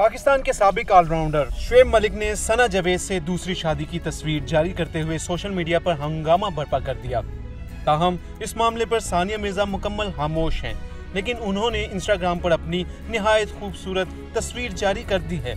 पाकिस्तान के सबक ऑलराउंडर शुएब मलिक ने सना जवेद से दूसरी शादी की तस्वीर जारी करते हुए सोशल मीडिया पर हंगामा बर्पा कर दिया। ताहम, इस मामले पर सानिया मिर्ज़ा मुकम्मल खामोश हैं, लेकिन उन्होंने इंस्टाग्राम पर अपनी नहायत खूबसूरत तस्वीर जारी कर दी है।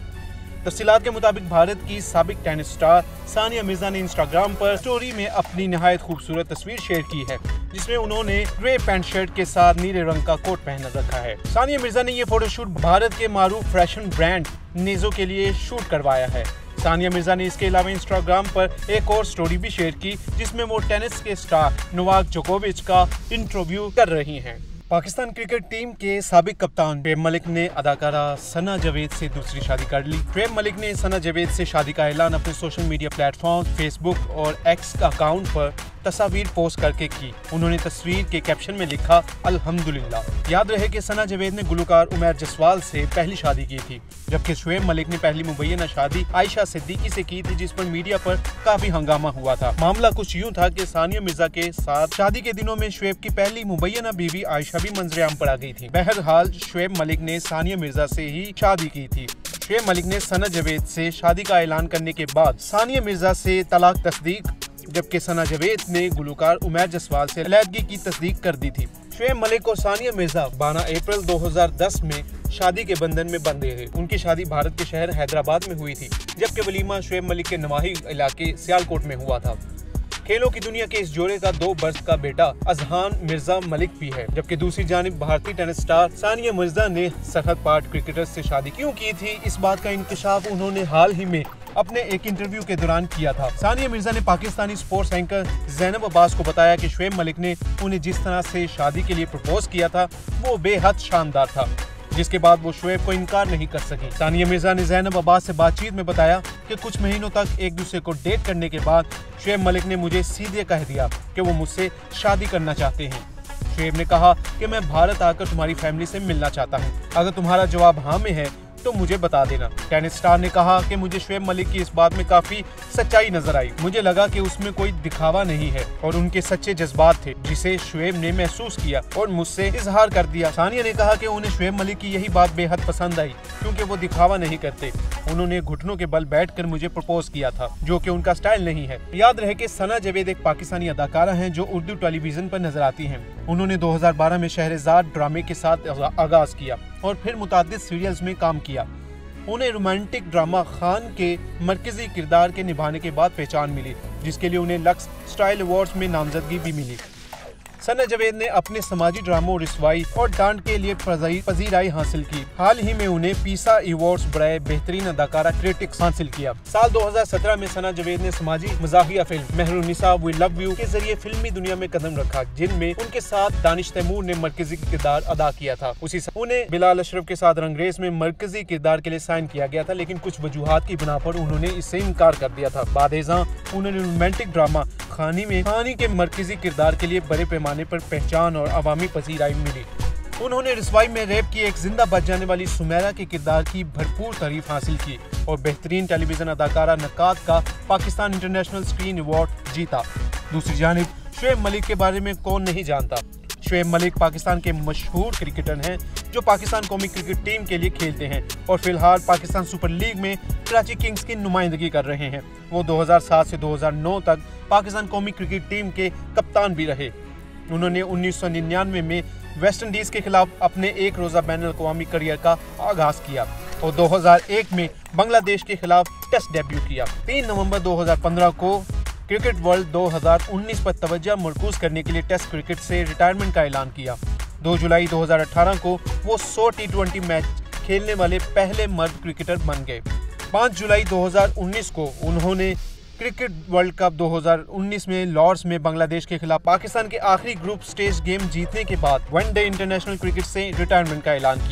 तफसीत के मुताबिक भारत की सबक टेनिस स्टार सानिया मिर्ज़ा ने इंस्टाग्राम पर स्टोरी में अपनी नहायत खूबसूरत तस्वीर शेयर की है, जिसमें उन्होंने ग्रे पैंट शर्ट के साथ नीले रंग का कोट पहन रखा है। सानिया मिर्ज़ा ने ये फोटोशूट भारत के मारूफ फ़ैशन ब्रांड नेजो के लिए शूट करवाया है। सानिया मिर्ज़ा ने इसके अलावा इंस्टाग्राम पर एक और स्टोरी भी शेयर की, जिसमें वो टेनिस के स्टार नोवाक जोकोविच का इंटरव्यू कर रही हैं। पाकिस्तान क्रिकेट टीम के सबक कप्तान प्रेम मलिक ने अदाकारा सना जवेद से दूसरी शादी कर ली। प्रेम मलिक ने सना जवेद से शादी का ऐलान अपने सोशल मीडिया प्लेटफॉर्म, फेसबुक और एक्स अकाउंट पर तस्वीर पोस्ट करके की। उन्होंने तस्वीर के कैप्शन में लिखा, अल्हम्दुलिल्लाह। याद रहे कि सना जवेद ने गुलकार उमैर जसवाल से पहली शादी की थी, जबकि शुएब मलिक ने पहली मुबैना शादी आयशा सिद्दीकी से की थी, जिस पर मीडिया पर काफ़ी हंगामा हुआ था। मामला कुछ यूँ था कि सानिया मिर्ज़ा के साथ शादी के दिनों में शुएब की पहली मुबैना बीवी आयशा भी मंजरेआम पर आ गई थी। बहरहाल, शुएब मलिक ने सानिया मिर्ज़ा से ही शादी की थी। शुएब मलिक ने सना जवेद से शादी का ऐलान करने के बाद सानिया मिर्ज़ा से तलाक तस्दीक जबकि सना जवेद ने गुलकार उमैर जसवाल से अलहदगी की तस्दीक कर दी थी। शुएब मलिक और सानिया मिर्ज़ा 12 अप्रैल 2010 में शादी के बंधन में बंधे थे उनकी शादी भारत के शहर हैदराबाद में हुई थी, जबकि वलीमा शुएब मलिक के नवाही इलाके सियालकोट में हुआ था। खेलों की दुनिया के इस जोड़े का दो बरस का बेटा अजहान मिर्ज़ा मलिक भी है, जबकि दूसरी जानब भारतीय टेनिस स्टार सानिया मिर्ज़ा ने सरहद पार्ट क्रिकेटर से शादी क्यों की थी? इस बात का इंकशाफ उन्होंने हाल ही में अपने एक इंटरव्यू के दौरान किया था। सानिया मिर्ज़ा ने पाकिस्तानी स्पोर्ट्स एंकर जैनब अब्बास को बताया कि शुएब मलिक ने उन्हें जिस तरह से शादी के लिए प्रपोज किया था, वो बेहद शानदार था, जिसके बाद वो शुएब को इनकार नहीं कर सकी। सानिया मिर्ज़ा ने जैनब अब्बास से बातचीत में बताया कि कुछ महीनों तक एक दूसरे को डेट करने के बाद शुएब मलिक ने मुझे सीधे कह दिया कि वो मुझसे शादी करना चाहते हैं। शुएब ने कहा कि मैं भारत आकर तुम्हारी फैमिली से मिलना चाहता हूँ। अगर तुम्हारा जवाब हाँ में है तो मुझे बता देना। टेनिस स्टार ने कहा कि मुझे शुएब मलिक की इस बात में काफ़ी सच्चाई नज़र आई। मुझे लगा कि उसमें कोई दिखावा नहीं है और उनके सच्चे जज्बात थे, जिसे शुएब ने महसूस किया और मुझसे इजहार कर दिया। सानिया ने कहा कि उन्हें शुएब मलिक की यही बात बेहद पसंद आई, क्योंकि वो दिखावा नहीं करते। उन्होंने घुटनों के बल बैठकर मुझे प्रपोज किया था, जो कि उनका स्टाइल नहीं है। याद रहे कि सना जवेद एक पाकिस्तानी अदाकारा हैं जो उर्दू टेलीविज़न पर नज़र आती हैं। उन्होंने 2012 में शहरजाद ड्रामे के साथ आगाज़ किया और फिर मुताद सीरियल्स में काम किया। उन्हें रोमांटिक ड्रामा खान के मरकजी किरदार के निभाने के बाद पहचान मिली, जिसके लिए उन्हें लक्स स्टाइल अवार्ड्स में नामजदगी भी मिली। सना जवेद ने अपने समाजी ड्रामों रिसवाई और डांड के लिए पजीराई हासिल की। हाल ही में उन्हें पीसा अवार्ड्स बड़े बेहतरीन अदाकारा क्रिटिक्स हासिल किया। साल 2017 में सना जवेद ने समाजी मजाहिया film Mehrunisa we love you के ज़रिए फिल्मी दुनिया में कदम रखा, जिनमें उनके साथ दानिश तैमूर ने मरकजी किरदार अदा किया था। उसी उन्हें बिलाल अशरफ के साथ रंगरेज में मरकजी किरदार के लिए साइन किया गया था, लेकिन कुछ वजूहत की बिना पर उन्होंने इससे इनकार कर दिया था। बाद उन्होंने रोमांटिक ड्रामा खानी में, खानी के मरकजी किरदार के लिए बड़े पैमाने पर पहचान और अवामी पसीराई मिली। उन्होंने रसवाई में रेप की एक ज़िंदा बच जाने वाली सुमेरा के किरदार की भरपूर तारीफ़ हासिल की और बेहतरीन टेलीविज़न अदाकारा नकात का पाकिस्तान इंटरनेशनल स्क्रीन अवार्ड जीता। दूसरी जानब, शुएब मलिक के बारे में कौन नहीं जानता? शुएब मलिक पाकिस्तान के मशहूर क्रिकेटर हैं, जो पाकिस्तान कौमी क्रिकेट टीम के लिए खेलते हैं और फ़िलहाल पाकिस्तान सुपर लीग में कराची किंग्स की नुमाइंदगी कर रहे हैं। वो 2007 से 2009 तक पाकिस्तान कौमी क्रिकेट टीम के कप्तान भी रहे। उन्होंने उन्नीस सौ निन्यानवे में वेस्ट इंडीज के खिलाफ अपने एक रोज़ा बैन अवी करियर का आगाज़ किया और 2001 में बांग्लादेश के खिलाफ टेस्ट डेब्यू किया। 3 नवंबर 2015 को क्रिकेट वर्ल्ड 2019 पर तवज्जो मरकूज करने के लिए टेस्ट क्रिकेट से रिटायरमेंट का ऐलान किया। 2 जुलाई 2018 को वो 100 टी मैच खेलने वाले पहले मर्द क्रिकेटर बन गए। 5 जुलाई 2019 को उन्होंने क्रिकेट वर्ल्ड कप 2019 में लॉर्ड्स में बांग्लादेश के खिलाफ पाकिस्तान के आखिरी ग्रुप स्टेज गेम जीतने के बाद वनडे इंटरनेशनल क्रिकेट से रिटायरमेंट का ऐलान किया।